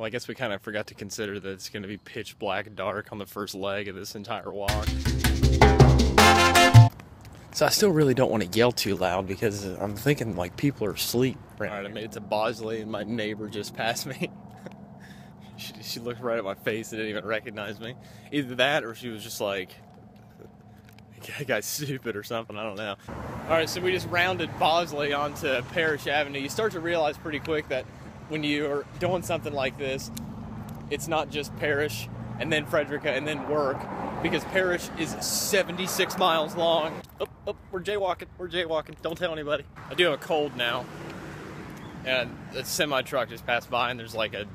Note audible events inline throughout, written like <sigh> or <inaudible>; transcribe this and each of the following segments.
Well, I guess we kind of forgot to consider that it's going to be pitch black dark on the first leg of this entire walk. So I still really don't want to yell too loud because I'm thinking like people are asleep. Right All right, I made it to Bosley and my neighbor just passed me. <laughs> she, she looked right at my face and didn't even recognize me. Either that or she was just like, <laughs> that guy's stupid or something. I don't know. All right, so we just rounded Bosley onto Parrish Avenue. You start to realize pretty quick that when you're doing something like this, it's not just Parrish and then Frederica and then work because Parrish is 76 miles long. Oh, oh, we're jaywalking. We're jaywalking. Don't tell anybody. I do have a cold now. And a semi truck just passed by and there's like a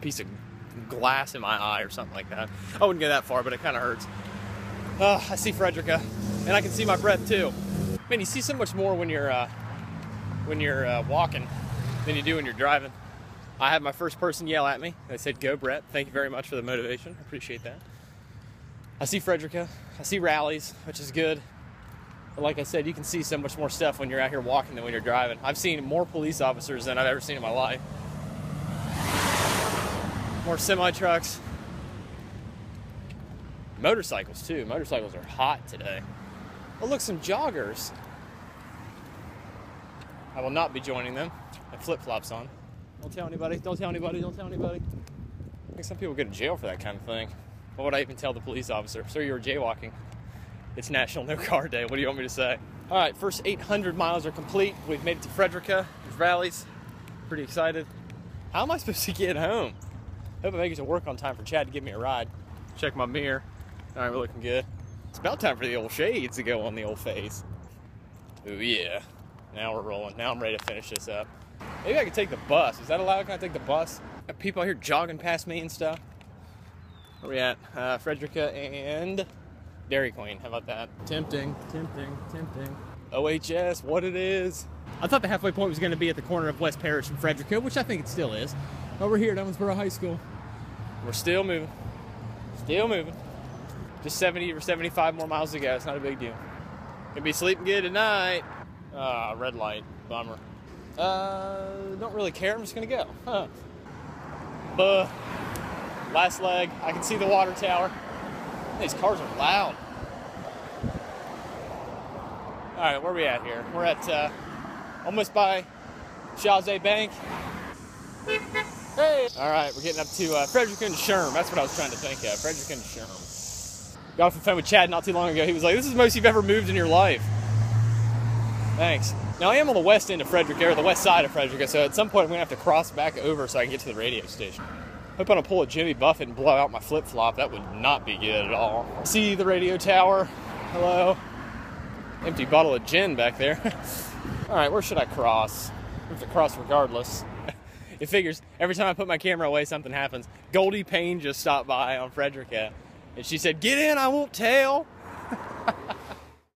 piece of glass in my eye or something like that. I wouldn't go that far, but it kind of hurts. Uh, I see Frederica, and I can see my breath too. Man, you see so much more when you're uh, when you're uh, walking than you do when you're driving. I had my first person yell at me. They said, "Go, Brett! Thank you very much for the motivation. I appreciate that." I see Frederica. I see Rally's, which is good. But like I said, you can see so much more stuff when you're out here walking than when you're driving. I've seen more police officers than I've ever seen in my life. More semi trucks. Motorcycles too. Motorcycles are hot today. Oh, look, some joggers. I will not be joining them. I flip flops on. Don't tell anybody. Don't tell anybody. Don't tell anybody. I think some people go to jail for that kind of thing. What would I even tell the police officer? Sir, you were jaywalking. It's National No Car Day. What do you want me to say? All right, first 800 miles are complete. We've made it to Frederica. There's Rally's. Pretty excited. How am I supposed to get home? Hope I make it to work on time for Chad to give me a ride. Check my mirror. All right, we're looking good. It's about time for the old shades to go on the old face. Ooh, yeah. Now we're rolling. Now I'm ready to finish this up. Maybe I could take the bus. Is that allowed? Can I take the bus? Got people out here jogging past me and stuff. Where we at? Uh, Frederica and Dairy Queen. How about that? Tempting, tempting, tempting. OHS, what it is. I thought the halfway point was going to be at the corner of West Parrish and Frederica, which I think it still is. Over here at Owensboro High School. We're still moving. Still moving. Just 70 or 75 more miles to go. It's not a big deal. Gonna be sleeping good tonight. Ah, red light. Bummer. Uh, don't really care. I'm just gonna go. Huh. Buh. Last leg. I can see the water tower. These cars are loud. All right, where are we at here? We're at uh, almost by Chase Bank. Hey! All right, we're getting up to uh, Frederick and Sherm. That's what I was trying to think of. Frederick and Sherm. Got off the phone with Chad not too long ago. He was like, "This is the most you've ever moved in your life." Thanks. Now I am on the west end of Frederick, or the west side of Frederick, so at some point I'm gonna have to cross back over so I can get to the radio station. Hope I don't pull a Jimmy Buffett and blow out my flip flop. That would not be good at all. See the radio tower. Hello. Empty bottle of gin back there. <laughs> all right, where should I cross? I have to cross regardless. <laughs> it figures every time I put my camera away, something happens. Goldie Payne just stopped by on Frederica, and she said, "Get in, I won't tell."